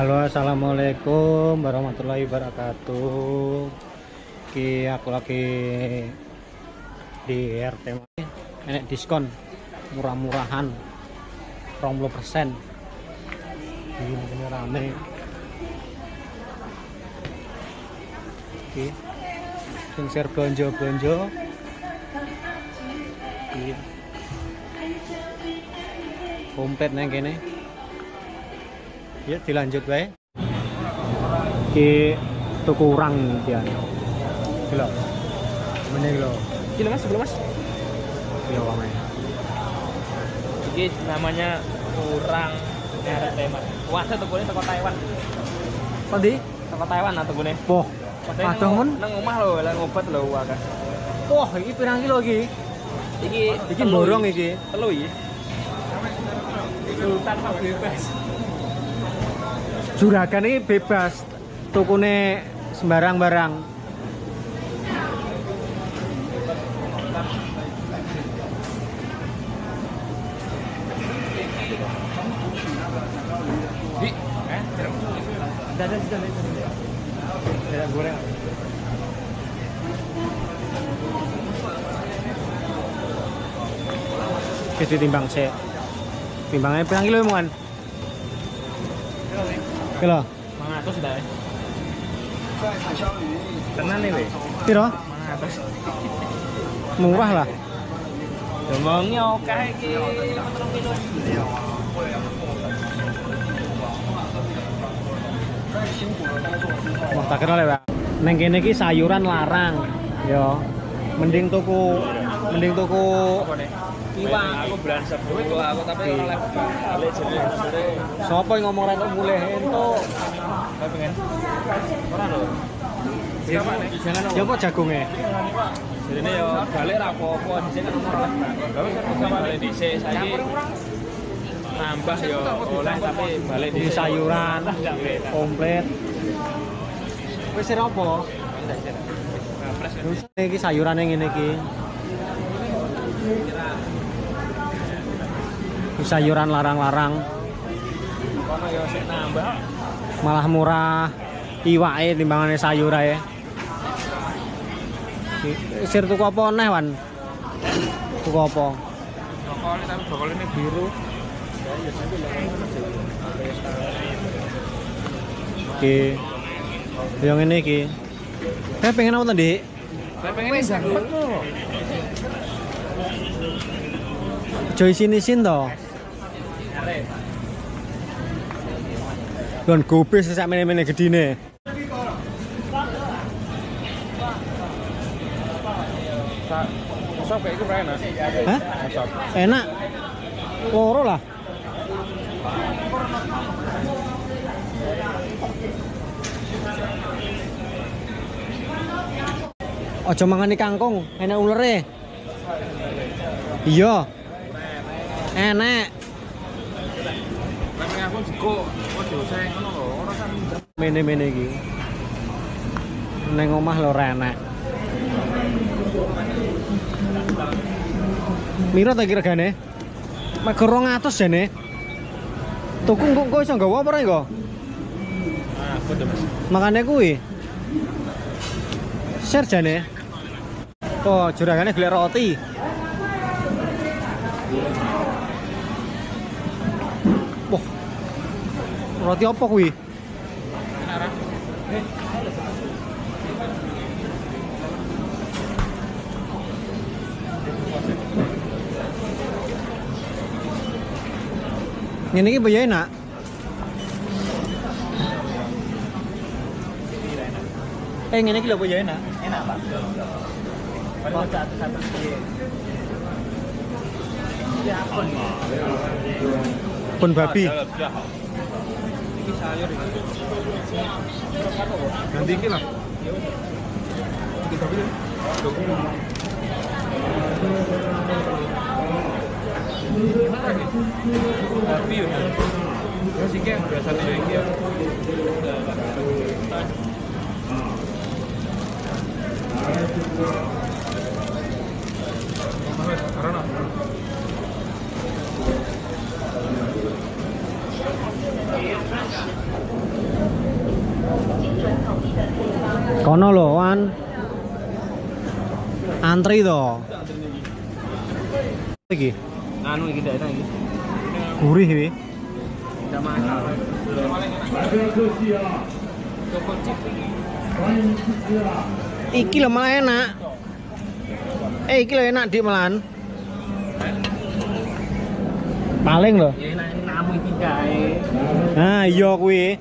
Halo assalamualaikum warahmatullahi wabarakatuh. Ki aku lagi di RT enek diskon murah-murahan 20 persen. Ini ini rame. Ki sing share belanja Ki komplit neng ya dilanjut wae ki tuku urang ya kilo meneh kilo Kilo mas, belum mas? kilo kame Ini namanya kurang nyeret mas. Wah, saya tukunya toko Taiwan. tadi Toko Taiwan lah tukunya. poh Padahal mun. nang omah lho, lah ngobat lho wae. poh iki pirang kilo iki Iki iki borong iki. iki Telu iki. Sultan Pak bebas. Juragan iki bebas tukune sembarang barang Di, Sudah ada, ada. Kita timbang sih. Timbangnya pirang kilo emongan? Ya. Tenan nih, weh. Piro? Mangatus. Murah lah. Demongnya oke iki. Wah, tak kenal ya, Pak. Neng kene iki sayuran larang. Yo. Mending tuku mending tuku? Iwak. Aku belansar dulu aku tapi ora oleh balik jenenge. sapa yang ngomong rek mulih ento. Saya pengen. Ora lho. Siapa nih? Ya apa jagunge? Jadi ini ya balik ra apa-apa, kan nomor oleh Lalu kan balik dhisik saiki nambah ya oleh tapi balik dhisik. sayuran komplit. Wis sira apa? Wis iki sayuran yang iki. Iki sayuran larang-larang malah murah iwake timbangane sayur ae. Ki- Sir tuku apa neh, Wan? Tuku apa? Brokoli tapi brokoli ini biru. Ki. Yang ini ki. Saya pengen apa tadi? Saya pengen ini loh. Joy sini sin to. Don gobes sak mene-mene gedine. Sop kayak itu enak. Hah? Enak. Loro lah. Ojo mangani kangkung, enak ulere. Iya. Enak. Kok diusah ngono lho, ora kan Mene-mene iki. Neng omah lho enak. Mira ta kira gane? Mek 200 jane. Tuku kok kok iso nggawa apa ora kok? Ah, aku Mas. Makane kuwi. Share jane. Oh, juragane golek roti. Roti apa kuwi? Ngene iki bayar enak. Eh ngene iki lho bayar enak. Enak, Pak. Satu satu Ya? Pun babi. Sayur iki. Ganti babi deh. Babi ya. Terus iki biasa iki. Karena Kono lho, Wan. Antri to. Iki. Anu iki ndak iki. Gurih iki. Iki lo malah enak. Eh iki lo enak di malahan. Paling lho. Ya enak namu iki kae. Nah, iya kuwi.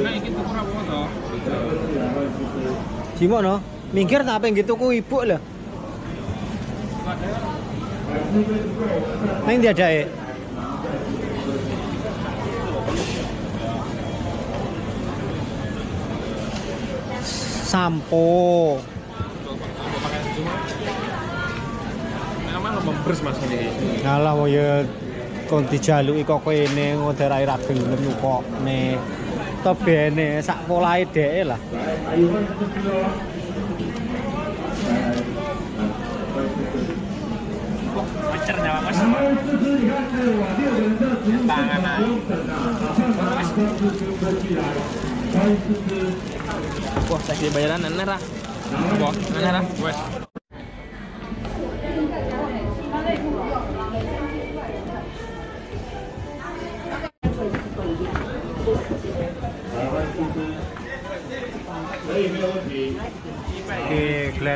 Nah iki tuku ra apa to? No. Minggir tak pengen gitu ku ibu lho. Neng dia ada Sampo. Emang lo members Mas ini. Ngalah mau ya kon dijaluki kok kene ngoder air gelem kok ne. To bene sak polahe dheke lah. Mas. Tangan. Wah, saya bayaran enak ra. Wah, ra. Wes.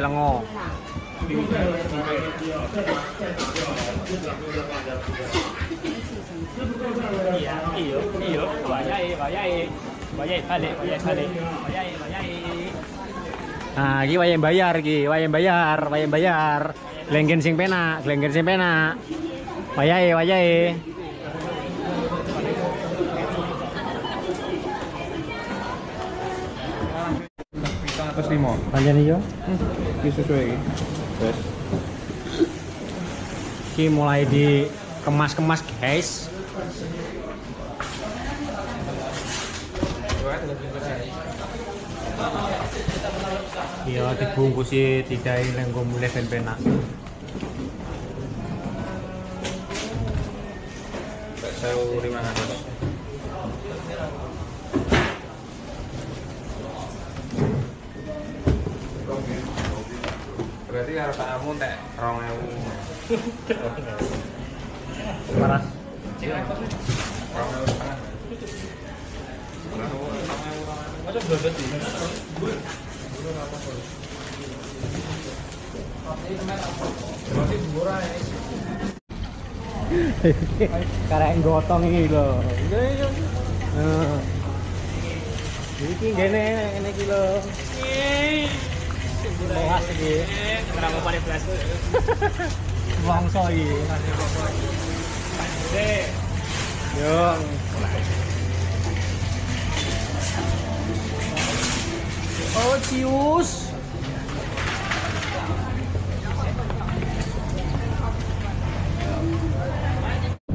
Lengo. Iya, iya, iya. Bayai, bayai. Bayai balik, bayai balik. Bayai, bayai. Nah, iki wayang bayar iki, wayang bayar, wayang bayar. Glenggen sing penak, glenggen sing penak. Wayahe, wayahe. Kita atas limo. Panjen iyo. Iki susu iki. Iki mulai dikemas-kemas, guys. Iya, dibungkusi digawe nang mulai ben penak. Sewu lima ratus. Berarti harus kamu tek rong ewu. Paras. Rong ewu setengah. Masa blondet sih? Berarti murah ya. Karek gotong iki lho. Heeh. Iki ngene ngene iki lho. Luas iki. Kenapa pada belas? Bangsa iki. Yo. Oh, cius.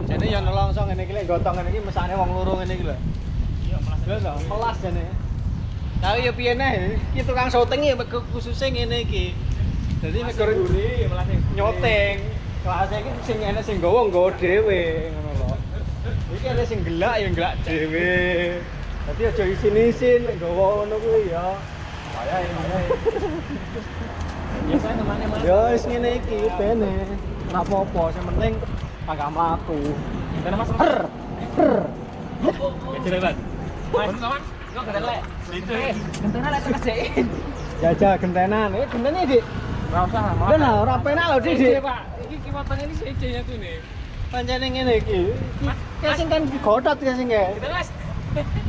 Jadi yang ngene iki lek gotong iki mesane wong iki lho. Lho lho, kelas jane. Tapi ya piye neh, iki tukang syuting ya khususnya ngene iki. Jadi goreng nyoteng. Kelas iki sing enak sing nggawa nggawa dhewe ngono lho. Iki ada sing gelak ya gelak dhewe. Dadi aja isin-isin nek ngono kuwi ya. Ayahe ayahe. Biasanya ke mana-mana. Ya wis ngene iki bene. Ora apa-apa, sing penting agak mlaku. Karena mas Her. Her. Kecil banget. Mas, kawan, kok keren lek. Itu. Kentena lek tekesin. Jajah gentenan. Eh gentene Dik. Enggak usah. Lho lah ora penak lho Dik. Dik. Pak. Iki kiwatane ini CC-nya tuh nih. Pancene ngene iki. Ki sing kan digodhot ya sing kae. Kita, Mas.